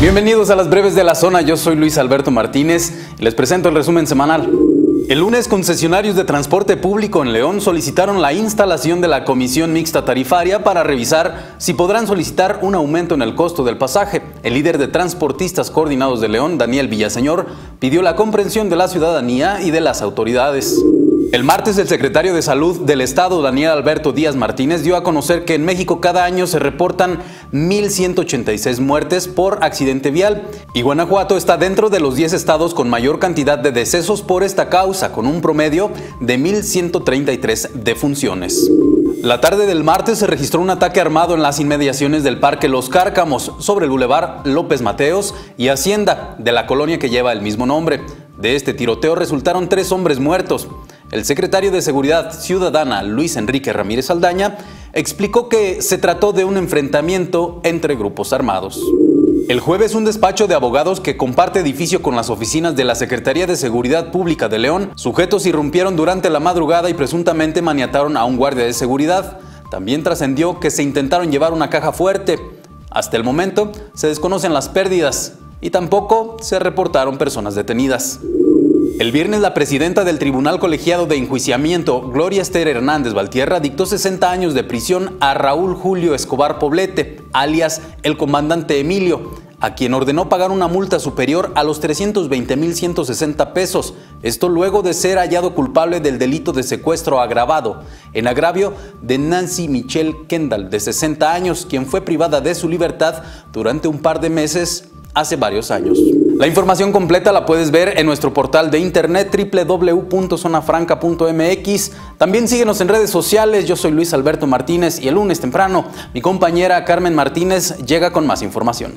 Bienvenidos a las breves de la zona, yo soy Luis Alberto Martínez y les presento el resumen semanal. El lunes, concesionarios de transporte público en León solicitaron la instalación de la Comisión Mixta Tarifaria para revisar si podrán solicitar un aumento en el costo del pasaje. El líder de Transportistas Coordinados de León, Daniel Villaseñor, pidió la comprensión de la ciudadanía y de las autoridades. El martes el secretario de Salud del Estado, Daniel Alberto Díaz Martínez, dio a conocer que en México cada año se reportan 1.186 muertes por accidente vial y Guanajuato está dentro de los 10 estados con mayor cantidad de decesos por esta causa, con un promedio de 1.133 defunciones. La tarde del martes se registró un ataque armado en las inmediaciones del Parque Los Cárcamos sobre el Boulevard López Mateos y Hacienda de la colonia que lleva el mismo nombre. De este tiroteo resultaron tres hombres muertos. El secretario de Seguridad Ciudadana, Luis Enrique Ramírez Aldaña, explicó que se trató de un enfrentamiento entre grupos armados. El jueves un despacho de abogados que comparte edificio con las oficinas de la Secretaría de Seguridad Pública de León, sujetos irrumpieron durante la madrugada y presuntamente maniataron a un guardia de seguridad. También trascendió que se intentaron llevar una caja fuerte. Hasta el momento se desconocen las pérdidas y tampoco se reportaron personas detenidas. El viernes la presidenta del Tribunal Colegiado de Enjuiciamiento, Gloria Esther Hernández Valtierra, dictó 60 años de prisión a Raúl Julio Escobar Poblete, alias el comandante Emilio, a quien ordenó pagar una multa superior a los 320.160 pesos, esto luego de ser hallado culpable del delito de secuestro agravado, en agravio de Nancy Michelle Kendall, de 60 años, quien fue privada de su libertad durante un par de meses hace varios años. La información completa la puedes ver en nuestro portal de internet www.zonafranca.mx. También síguenos en redes sociales. Yo soy Luis Alberto Martínez y el lunes temprano mi compañera Carmen Martínez llega con más información.